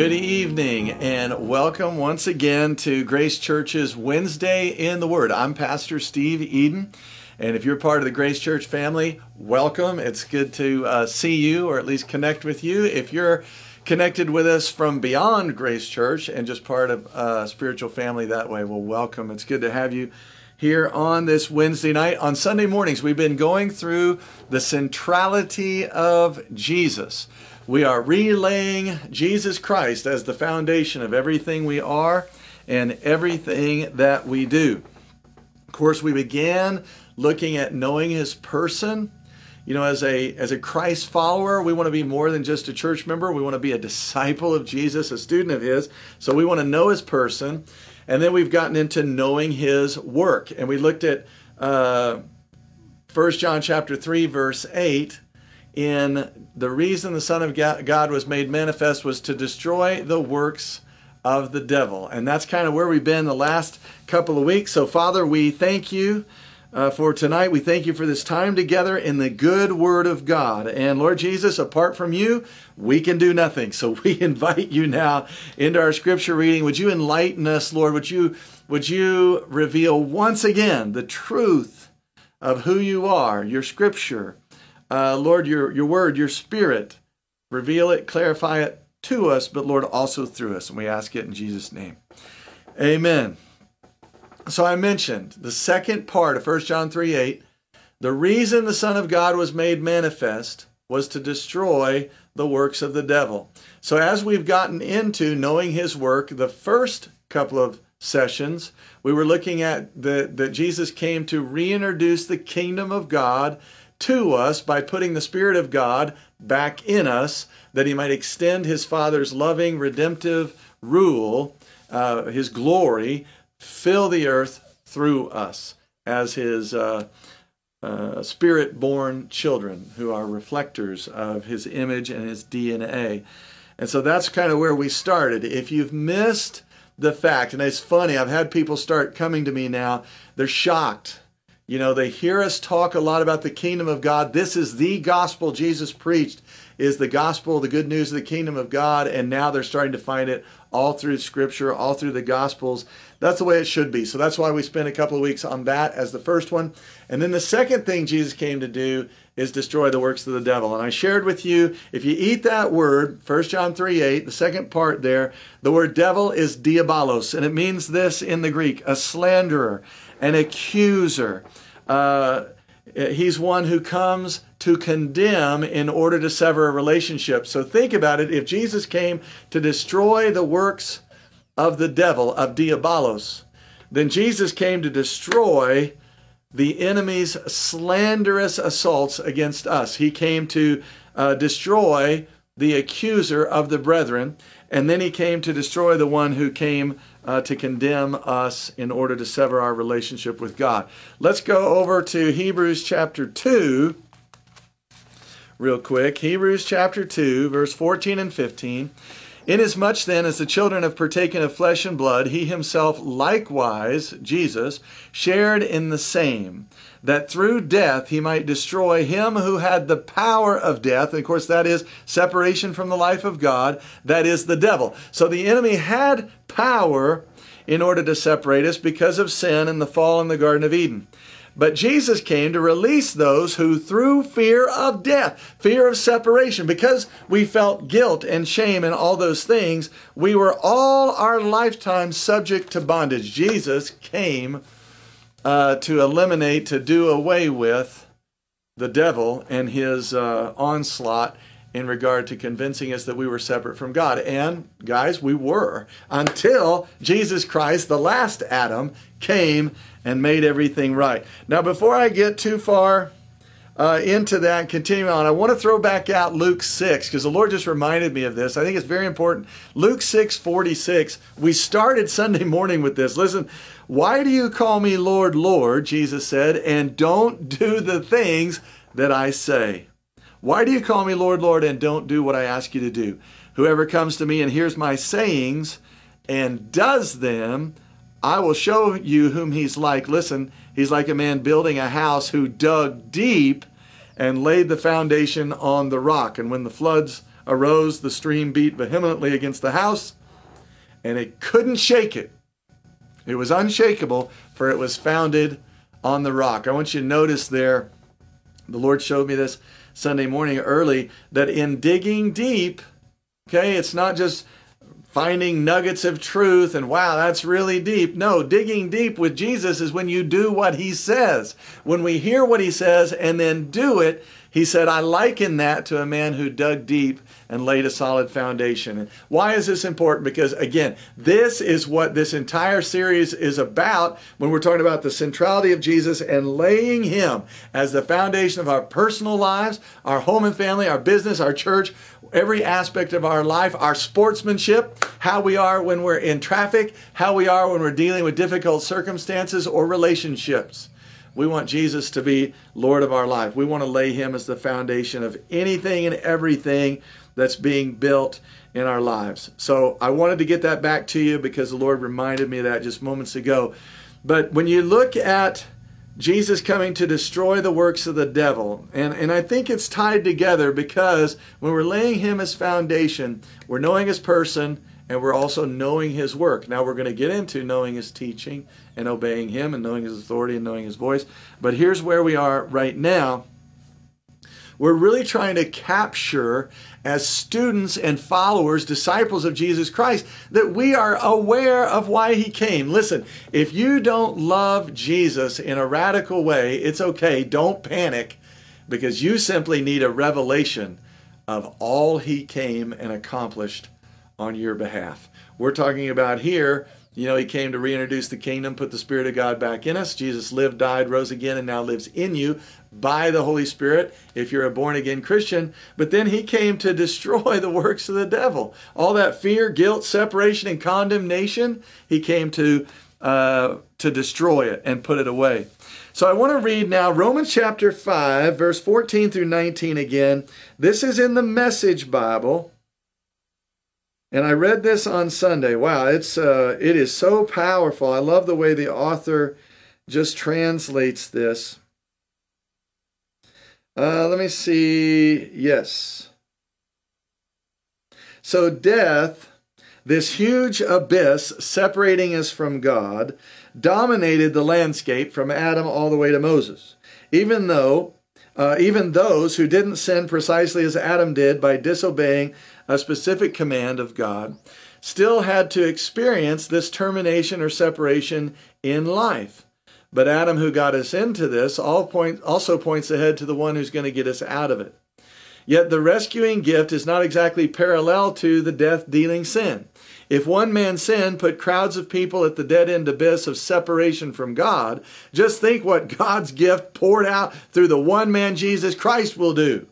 Good evening and welcome once again to Grace Church's Wednesday in the Word. I'm Pastor Steve Eden, and if you're part of the Grace Church family, welcome. It's good to uh, see you or at least connect with you. If you're connected with us from beyond Grace Church and just part of a uh, spiritual family that way, well, welcome. It's good to have you here on this Wednesday night. On Sunday mornings, we've been going through the centrality of Jesus. We are relaying Jesus Christ as the foundation of everything we are and everything that we do. Of course, we began looking at knowing his person. You know, as a as a Christ follower, we want to be more than just a church member. We want to be a disciple of Jesus, a student of his. So we want to know his person. And then we've gotten into knowing his work. And we looked at uh, 1 John chapter 3, verse 8 in the reason the Son of God was made manifest was to destroy the works of the devil. And that's kind of where we've been the last couple of weeks. So, Father, we thank you uh, for tonight. We thank you for this time together in the good word of God. And Lord Jesus, apart from you, we can do nothing. So we invite you now into our scripture reading. Would you enlighten us, Lord? Would you, would you reveal once again the truth of who you are, your scripture? Uh, Lord, your, your word, your spirit, reveal it, clarify it to us, but Lord, also through us. And we ask it in Jesus' name. Amen. So I mentioned the second part of 1 John 3 8. The reason the Son of God was made manifest was to destroy the works of the devil. So as we've gotten into knowing his work, the first couple of sessions, we were looking at the, that Jesus came to reintroduce the kingdom of God to us by putting the Spirit of God back in us, that he might extend his Father's loving, redemptive rule, uh, his glory, fill the earth through us as his uh, uh, spirit born children who are reflectors of his image and his DNA. And so that's kind of where we started. If you've missed the fact, and it's funny, I've had people start coming to me now, they're shocked you know, they hear us talk a lot about the kingdom of God. This is the gospel Jesus preached, is the gospel, the good news of the kingdom of God, and now they're starting to find it all through scripture, all through the gospels. That's the way it should be. So that's why we spent a couple of weeks on that as the first one. And then the second thing Jesus came to do is destroy the works of the devil. And I shared with you, if you eat that word, 1 John 3 8, the second part there, the word devil is diabolos, and it means this in the Greek, a slanderer an accuser. Uh, he's one who comes to condemn in order to sever a relationship. So think about it. If Jesus came to destroy the works of the devil, of Diabolos, then Jesus came to destroy the enemy's slanderous assaults against us. He came to uh, destroy the accuser of the brethren, and then he came to destroy the one who came uh, to condemn us in order to sever our relationship with God. Let's go over to Hebrews chapter 2 real quick. Hebrews chapter 2, verse 14 and 15. Inasmuch then as the children have partaken of flesh and blood, he himself likewise, Jesus, shared in the same that through death he might destroy him who had the power of death. And of course, that is separation from the life of God, that is the devil. So the enemy had power in order to separate us because of sin and the fall in the Garden of Eden. But Jesus came to release those who, through fear of death, fear of separation, because we felt guilt and shame and all those things, we were all our lifetime subject to bondage. Jesus came uh, to eliminate, to do away with the devil and his uh, onslaught in regard to convincing us that we were separate from God. And guys, we were until Jesus Christ, the last Adam, came and made everything right. Now, before I get too far uh, into that continue on, I want to throw back out Luke 6 because the Lord just reminded me of this. I think it's very important. Luke 6 46. We started Sunday morning with this. Listen, why do you call me Lord, Lord? Jesus said, and don't do the things that I say. Why do you call me Lord, Lord, and don't do what I ask you to do? Whoever comes to me and hears my sayings and does them, I will show you whom he's like. Listen, he's like a man building a house who dug deep and laid the foundation on the rock. And when the floods arose, the stream beat vehemently against the house, and it couldn't shake it. It was unshakable, for it was founded on the rock. I want you to notice there, the Lord showed me this Sunday morning early, that in digging deep, okay, it's not just finding nuggets of truth and wow, that's really deep. No, digging deep with Jesus is when you do what he says. When we hear what he says and then do it, he said, I liken that to a man who dug deep and laid a solid foundation. And why is this important? Because again, this is what this entire series is about when we're talking about the centrality of Jesus and laying him as the foundation of our personal lives, our home and family, our business, our church, every aspect of our life, our sportsmanship, how we are when we're in traffic, how we are when we're dealing with difficult circumstances or relationships. We want Jesus to be Lord of our life. We want to lay Him as the foundation of anything and everything that's being built in our lives. So I wanted to get that back to you because the Lord reminded me of that just moments ago. But when you look at Jesus coming to destroy the works of the devil, and, and I think it's tied together because when we're laying Him as foundation, we're knowing His person and we're also knowing His work. Now we're going to get into knowing His teaching and obeying Him and knowing His authority and knowing His voice. But here's where we are right now. We're really trying to capture, as students and followers, disciples of Jesus Christ, that we are aware of why He came. Listen, if you don't love Jesus in a radical way, it's okay. Don't panic because you simply need a revelation of all He came and accomplished on your behalf. We're talking about here you know, he came to reintroduce the kingdom, put the Spirit of God back in us. Jesus lived, died, rose again, and now lives in you by the Holy Spirit if you're a born again Christian. But then he came to destroy the works of the devil. All that fear, guilt, separation, and condemnation, he came to, uh, to destroy it and put it away. So I want to read now Romans chapter 5, verse 14 through 19 again. This is in the Message Bible. And I read this on Sunday. Wow, it's uh, it is so powerful. I love the way the author just translates this. Uh, let me see. Yes. So death, this huge abyss separating us from God, dominated the landscape from Adam all the way to Moses. Even though, uh, even those who didn't sin precisely as Adam did by disobeying a specific command of God, still had to experience this termination or separation in life. But Adam, who got us into this, all point, also points ahead to the one who's going to get us out of it. Yet the rescuing gift is not exactly parallel to the death dealing sin. If one man's sin put crowds of people at the dead end abyss of separation from God, just think what God's gift poured out through the one man Jesus Christ will do.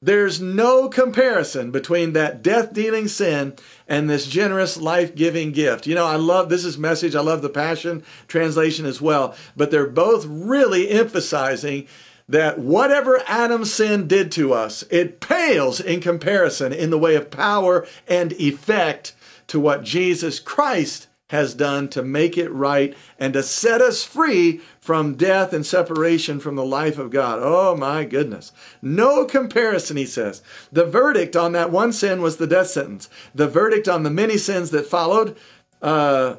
There's no comparison between that death dealing sin and this generous life giving gift. You know, I love this is message. I love the Passion translation as well. But they're both really emphasizing that whatever Adam's sin did to us, it pales in comparison in the way of power and effect to what Jesus Christ has done to make it right and to set us free from death and separation from the life of God. Oh my goodness. No comparison, he says. The verdict on that one sin was the death sentence. The verdict on the many sins that followed, uh,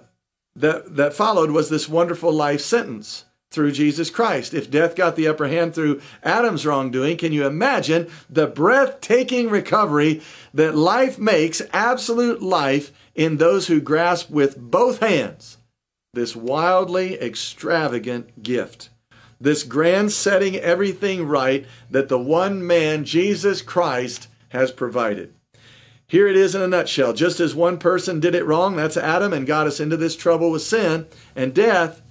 that, that followed was this wonderful life sentence through Jesus Christ. If death got the upper hand through Adam's wrongdoing, can you imagine the breathtaking recovery that life makes, absolute life, in those who grasp with both hands this wildly extravagant gift? This grand setting everything right that the one man, Jesus Christ, has provided. Here it is in a nutshell. Just as one person did it wrong, that's Adam, and got us into this trouble with sin and death,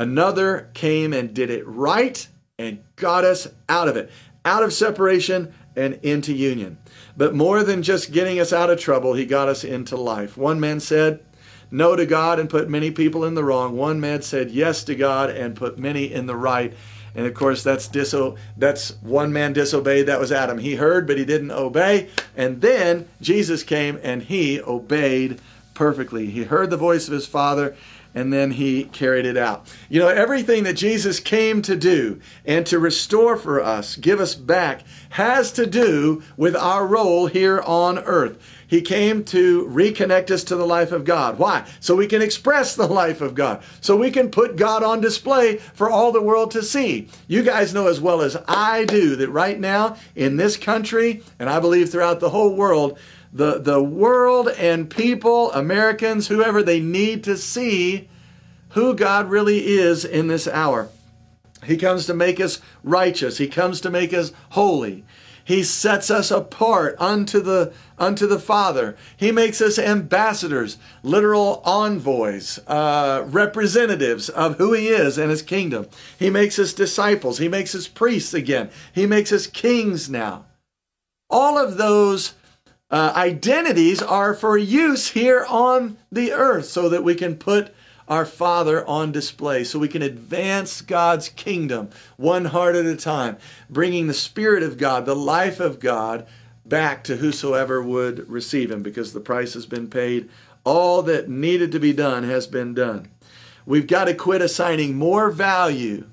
Another came and did it right and got us out of it, out of separation and into union. But more than just getting us out of trouble, he got us into life. One man said no to God and put many people in the wrong. One man said yes to God and put many in the right. And of course, that's diso- that's one man disobeyed. That was Adam. He heard, but he didn't obey. And then Jesus came and he obeyed perfectly. He heard the voice of his father and then he carried it out. You know, everything that Jesus came to do and to restore for us, give us back, has to do with our role here on earth. He came to reconnect us to the life of God. Why? So we can express the life of God. So we can put God on display for all the world to see. You guys know as well as I do that right now in this country, and I believe throughout the whole world, the, the world and people, Americans, whoever, they need to see who God really is in this hour. He comes to make us righteous. He comes to make us holy. He sets us apart unto the unto the Father. He makes us ambassadors, literal envoys, uh, representatives of who He is and His kingdom. He makes us disciples. He makes us priests again. He makes us kings now. All of those uh, identities are for use here on the earth so that we can put our Father on display, so we can advance God's kingdom one heart at a time, bringing the Spirit of God, the life of God, back to whosoever would receive Him, because the price has been paid. All that needed to be done has been done. We've got to quit assigning more value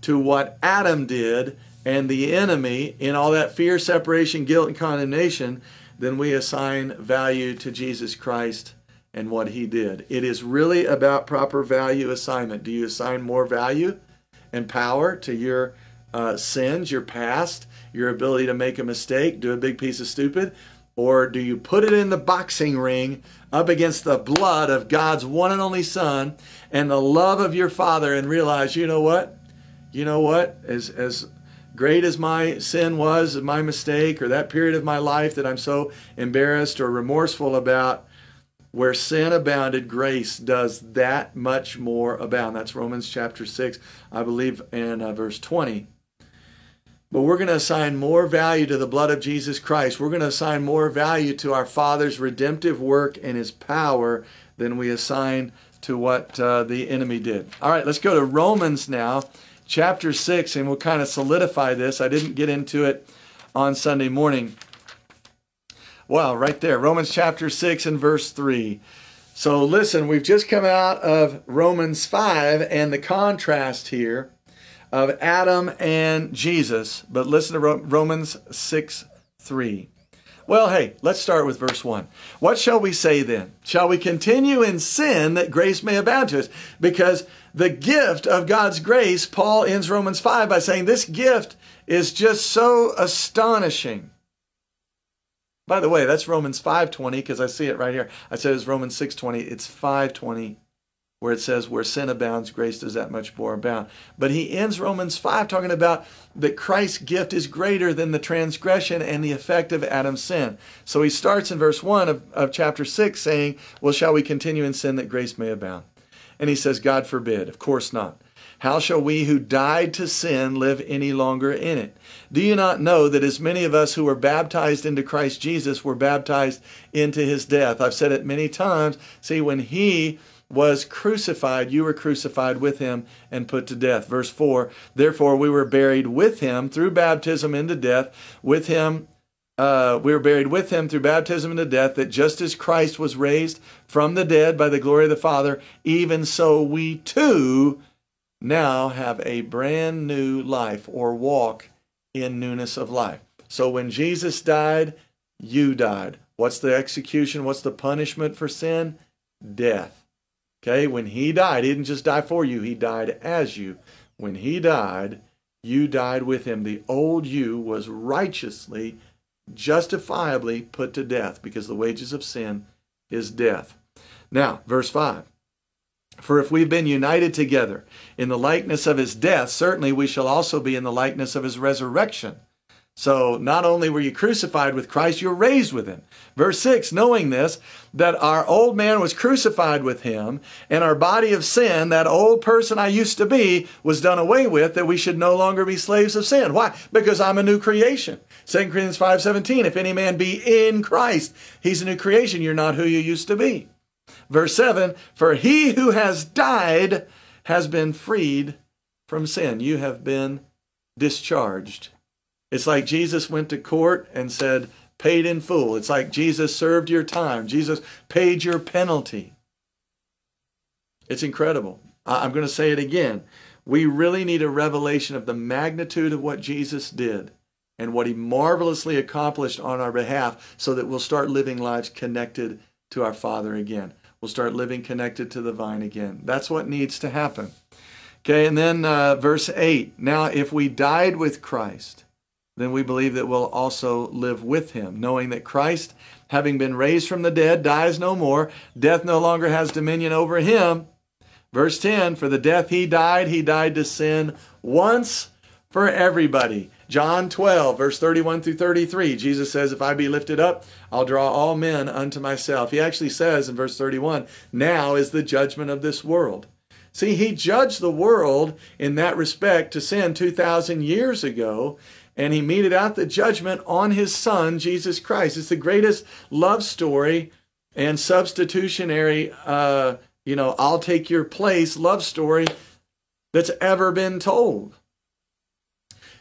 to what Adam did and the enemy in all that fear, separation, guilt, and condemnation then we assign value to Jesus Christ and what he did. It is really about proper value assignment. Do you assign more value and power to your uh, sins, your past, your ability to make a mistake, do a big piece of stupid? Or do you put it in the boxing ring up against the blood of God's one and only Son and the love of your Father and realize, you know what? You know what? As, as great as my sin was, my mistake, or that period of my life that I'm so embarrassed or remorseful about, where sin abounded, grace does that much more abound. That's Romans chapter 6, I believe, in uh, verse 20. But we're going to assign more value to the blood of Jesus Christ. We're going to assign more value to our Father's redemptive work and His power than we assign to what uh, the enemy did. All right, let's go to Romans now chapter 6, and we'll kind of solidify this. I didn't get into it on Sunday morning. Well, right there, Romans chapter 6 and verse 3. So listen, we've just come out of Romans 5 and the contrast here of Adam and Jesus. But listen to Romans 6 3. Well, hey, let's start with verse 1. What shall we say then? Shall we continue in sin that grace may abound to us? Because the gift of God's grace, Paul ends Romans 5 by saying this gift is just so astonishing. By the way, that's Romans 5:20 because I see it right here. I said it's Romans 6:20. It's 5:20 where it says, where sin abounds, grace does that much more abound. But he ends Romans 5 talking about that Christ's gift is greater than the transgression and the effect of Adam's sin. So he starts in verse 1 of, of chapter 6 saying, Well, shall we continue in sin that grace may abound? And he says, God forbid. Of course not. How shall we who died to sin live any longer in it? Do you not know that as many of us who were baptized into Christ Jesus were baptized into his death? I've said it many times. See, when he was crucified, you were crucified with him and put to death. Verse 4 Therefore, we were buried with him through baptism into death, with him. Uh, we were buried with him through baptism into death, that just as Christ was raised from the dead by the glory of the Father, even so we too now have a brand new life or walk in newness of life. So when Jesus died, you died. What's the execution? What's the punishment for sin? Death. Okay, when he died, he didn't just die for you, he died as you. When he died, you died with him. The old you was righteously, justifiably put to death because the wages of sin is death. Now, verse 5. For if we've been united together in the likeness of his death, certainly we shall also be in the likeness of his resurrection. So not only were you crucified with Christ, you're raised with him. Verse 6 knowing this, that our old man was crucified with him, and our body of sin, that old person I used to be, was done away with, that we should no longer be slaves of sin. Why? Because I'm a new creation. 2 Corinthians 5:17, if any man be in Christ, he's a new creation. You're not who you used to be. Verse 7, for he who has died has been freed from sin. You have been discharged it's like Jesus went to court and said, paid in full. It's like Jesus served your time. Jesus paid your penalty. It's incredible. I'm going to say it again. We really need a revelation of the magnitude of what Jesus did and what he marvelously accomplished on our behalf so that we'll start living lives connected to our Father again. We'll start living connected to the vine again. That's what needs to happen. Okay, and then uh, verse 8. Now, if we died with Christ, then we believe that we'll also live with him, knowing that Christ, having been raised from the dead, dies no more. Death no longer has dominion over him. Verse 10 For the death he died, he died to sin once for everybody. John 12, verse 31 through 33, Jesus says, If I be lifted up, I'll draw all men unto myself. He actually says in verse 31, Now is the judgment of this world. See, he judged the world in that respect to sin 2,000 years ago, and he meted out the judgment on his son, Jesus Christ. It's the greatest love story and substitutionary, uh, you know, I'll take your place love story that's ever been told.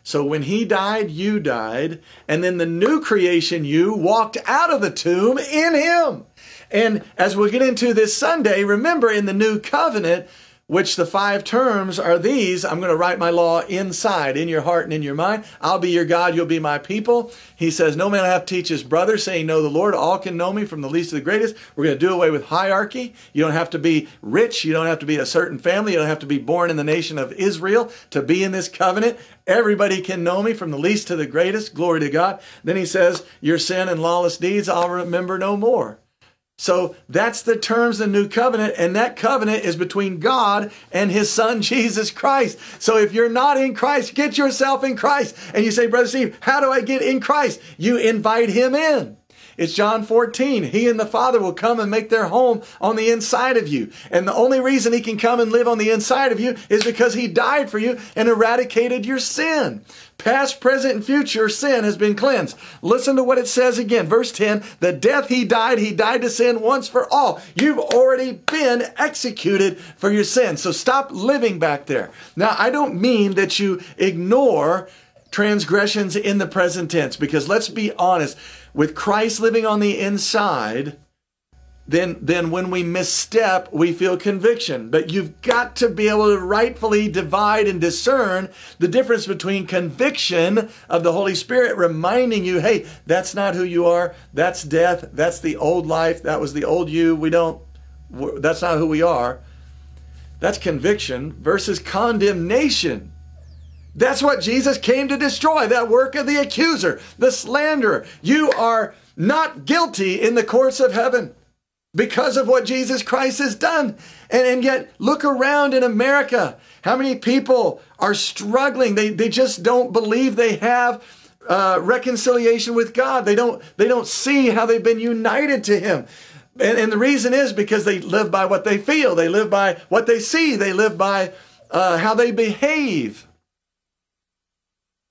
So when he died, you died. And then the new creation, you walked out of the tomb in him. And as we'll get into this Sunday, remember in the new covenant, which the five terms are these I'm going to write my law inside, in your heart and in your mind. I'll be your God, you'll be my people. He says, No man have to teach his brother, saying, Know the Lord. All can know me from the least to the greatest. We're going to do away with hierarchy. You don't have to be rich. You don't have to be a certain family. You don't have to be born in the nation of Israel to be in this covenant. Everybody can know me from the least to the greatest. Glory to God. Then he says, Your sin and lawless deeds I'll remember no more. So that's the terms of the new covenant, and that covenant is between God and his son Jesus Christ. So if you're not in Christ, get yourself in Christ. And you say, Brother Steve, how do I get in Christ? You invite him in. It's John 14. He and the Father will come and make their home on the inside of you. And the only reason He can come and live on the inside of you is because He died for you and eradicated your sin. Past, present, and future sin has been cleansed. Listen to what it says again. Verse 10 The death He died, He died to sin once for all. You've already been executed for your sin. So stop living back there. Now, I don't mean that you ignore transgressions in the present tense because let's be honest with Christ living on the inside, then, then when we misstep, we feel conviction. But you've got to be able to rightfully divide and discern the difference between conviction of the Holy Spirit reminding you, hey, that's not who you are. That's death. That's the old life. That was the old you. We don't, that's not who we are. That's conviction versus condemnation. That's what Jesus came to destroy, that work of the accuser, the slanderer. You are not guilty in the courts of heaven because of what Jesus Christ has done. And, and yet, look around in America. How many people are struggling? They, they just don't believe they have uh, reconciliation with God. They don't, they don't see how they've been united to Him. And, and the reason is because they live by what they feel, they live by what they see, they live by uh, how they behave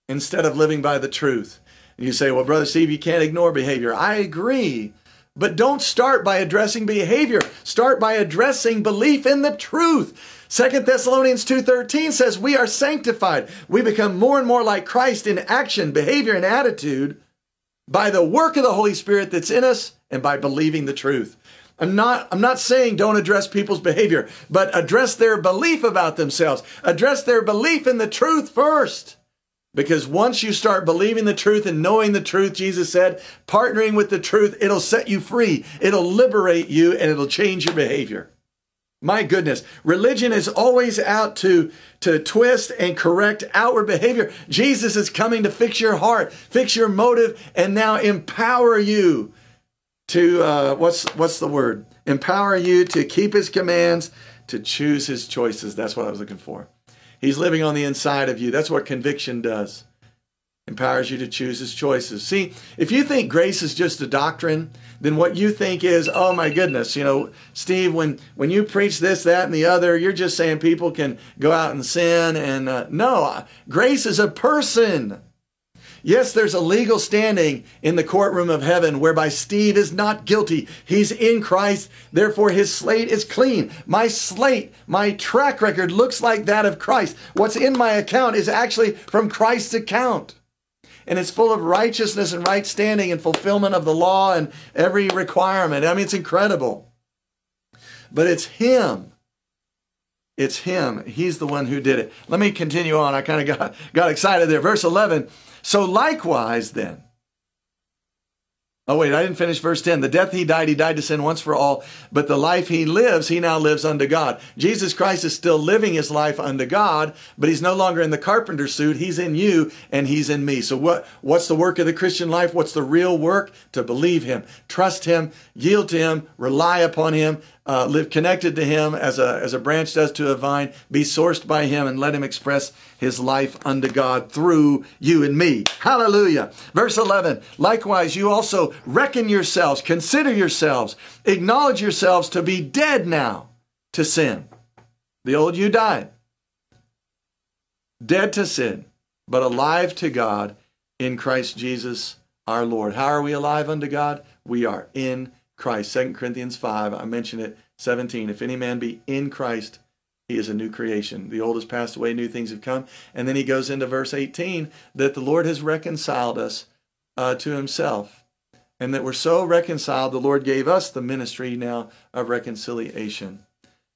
instead of living by the truth. And you say, well, Brother Steve, you can't ignore behavior. I agree. But don't start by addressing behavior. Start by addressing belief in the truth. Second Thessalonians 2:13 says we are sanctified. We become more and more like Christ in action, behavior and attitude by the work of the Holy Spirit that's in us and by believing the truth. I'm not I'm not saying don't address people's behavior, but address their belief about themselves. Address their belief in the truth first. Because once you start believing the truth and knowing the truth, Jesus said, partnering with the truth, it'll set you free. It'll liberate you and it'll change your behavior. My goodness, religion is always out to, to twist and correct outward behavior. Jesus is coming to fix your heart, fix your motive, and now empower you to, uh, what's, what's the word? Empower you to keep his commands, to choose his choices. That's what I was looking for. He's living on the inside of you. That's what conviction does. Empowers you to choose his choices. See, if you think grace is just a doctrine, then what you think is, oh my goodness, you know, Steve, when, when you preach this, that, and the other, you're just saying people can go out and sin. And uh, no, grace is a person. Yes, there's a legal standing in the courtroom of heaven whereby Steve is not guilty. He's in Christ, therefore his slate is clean. My slate, my track record looks like that of Christ. What's in my account is actually from Christ's account. And it's full of righteousness and right standing and fulfillment of the law and every requirement. I mean, it's incredible. But it's Him It's him. He's the one who did it. Let me continue on. I kind of got, got excited there. Verse 11. So likewise then, Oh, wait, I didn't finish verse 10. The death he died, he died to sin once for all, but the life he lives, he now lives unto God. Jesus Christ is still living his life unto God, but he's no longer in the carpenter suit. He's in you and he's in me. So what, what's the work of the Christian life? What's the real work? To believe him, trust him, yield to him, rely upon him, uh, live connected to him as a, as a branch does to a vine, be sourced by him and let him express his life unto God through you and me. Hallelujah. Verse 11, likewise, you also reckon yourselves, consider yourselves, acknowledge yourselves to be dead now to sin. The old you died. Dead to sin, but alive to God in Christ Jesus our Lord. How are we alive unto God? We are in Christ. 2 Corinthians 5, I mentioned it, 17. If any man be in Christ, he is a new creation. The old has passed away, new things have come. And then he goes into verse 18 that the Lord has reconciled us uh, to himself. And that we're so reconciled, the Lord gave us the ministry now of reconciliation.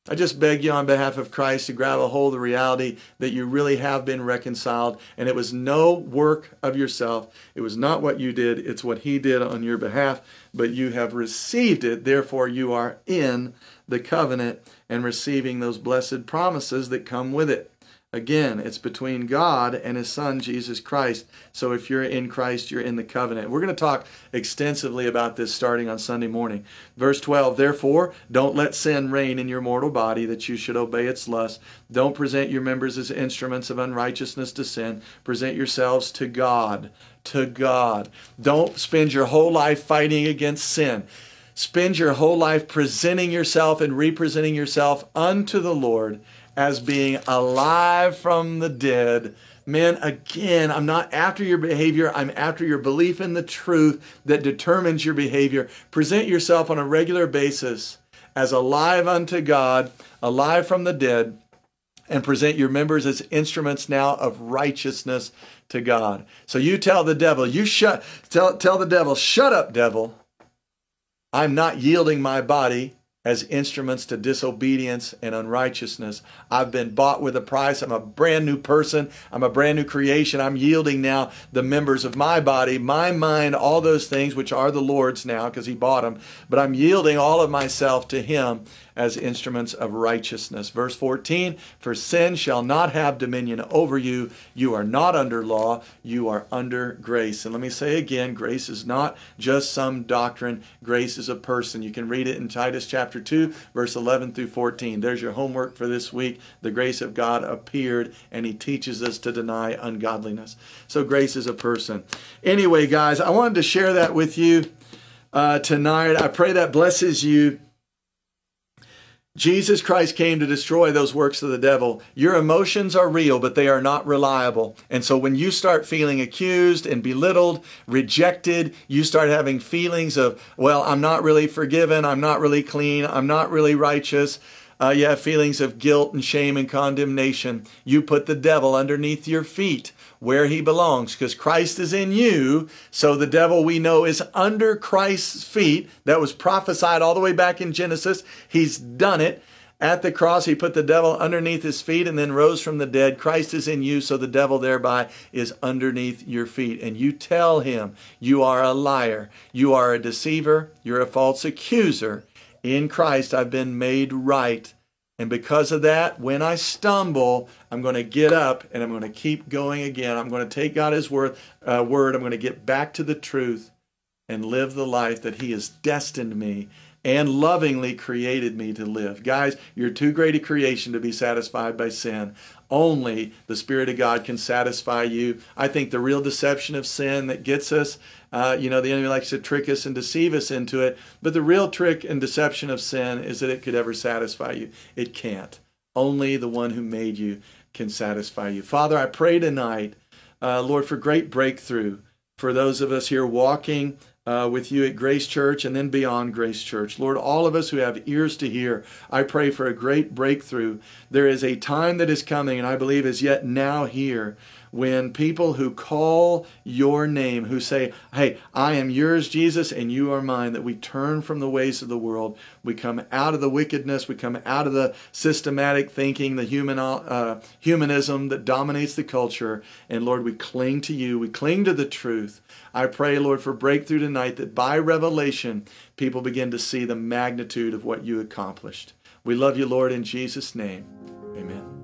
I just beg you on behalf of Christ to grab a hold of the reality that you really have been reconciled and it was no work of yourself. It was not what you did, it's what He did on your behalf, but you have received it. Therefore, you are in the covenant and receiving those blessed promises that come with it. Again, it's between God and His Son, Jesus Christ. So if you're in Christ, you're in the covenant. We're going to talk extensively about this starting on Sunday morning. Verse 12 Therefore, don't let sin reign in your mortal body that you should obey its lust. Don't present your members as instruments of unrighteousness to sin. Present yourselves to God. To God. Don't spend your whole life fighting against sin. Spend your whole life presenting yourself and representing yourself unto the Lord as being alive from the dead. Man, again, I'm not after your behavior. I'm after your belief in the truth that determines your behavior. Present yourself on a regular basis as alive unto God, alive from the dead, and present your members as instruments now of righteousness to God. So you tell the devil, you shut tell tell the devil, shut up, devil. I'm not yielding my body as instruments to disobedience and unrighteousness. I've been bought with a price. I'm a brand new person. I'm a brand new creation. I'm yielding now the members of my body, my mind, all those things which are the Lord's now because He bought them. But I'm yielding all of myself to Him as instruments of righteousness. Verse 14 For sin shall not have dominion over you. You are not under law, you are under grace. And let me say again grace is not just some doctrine, grace is a person. You can read it in Titus chapter 2, verse 11 through 14. There's your homework for this week. The grace of God appeared, and He teaches us to deny ungodliness. So, grace is a person. Anyway, guys, I wanted to share that with you. Uh, tonight. I pray that blesses you. Jesus Christ came to destroy those works of the devil. Your emotions are real, but they are not reliable. And so when you start feeling accused and belittled, rejected, you start having feelings of, well, I'm not really forgiven, I'm not really clean, I'm not really righteous. Uh, you have feelings of guilt and shame and condemnation. You put the devil underneath your feet where he belongs because Christ is in you. So the devil we know is under Christ's feet. That was prophesied all the way back in Genesis. He's done it. At the cross, he put the devil underneath his feet and then rose from the dead. Christ is in you, so the devil thereby is underneath your feet. And you tell him, You are a liar. You are a deceiver. You're a false accuser. In Christ, I've been made right. And because of that, when I stumble, I'm going to get up and I'm going to keep going again. I'm going to take God His word. Uh, word. I'm going to get back to the truth and live the life that He has destined me and lovingly created me to live. Guys, you're too great a creation to be satisfied by sin. Only the Spirit of God can satisfy you. I think the real deception of sin that gets us uh, you know, the enemy likes to trick us and deceive us into it. But the real trick and deception of sin is that it could ever satisfy you. It can't. Only the one who made you can satisfy you. Father, I pray tonight, uh, Lord, for great breakthrough for those of us here walking uh, with you at Grace Church and then beyond Grace Church. Lord, all of us who have ears to hear, I pray for a great breakthrough. There is a time that is coming, and I believe is yet now here, when people who call your name, who say, Hey, I am yours, Jesus, and you are mine, that we turn from the ways of the world. We come out of the wickedness. We come out of the systematic thinking, the human, uh, humanism that dominates the culture. And Lord, we cling to you. We cling to the truth. I pray, Lord, for breakthrough tonight that by revelation, people begin to see the magnitude of what you accomplished. We love you, Lord, in Jesus' name. Amen.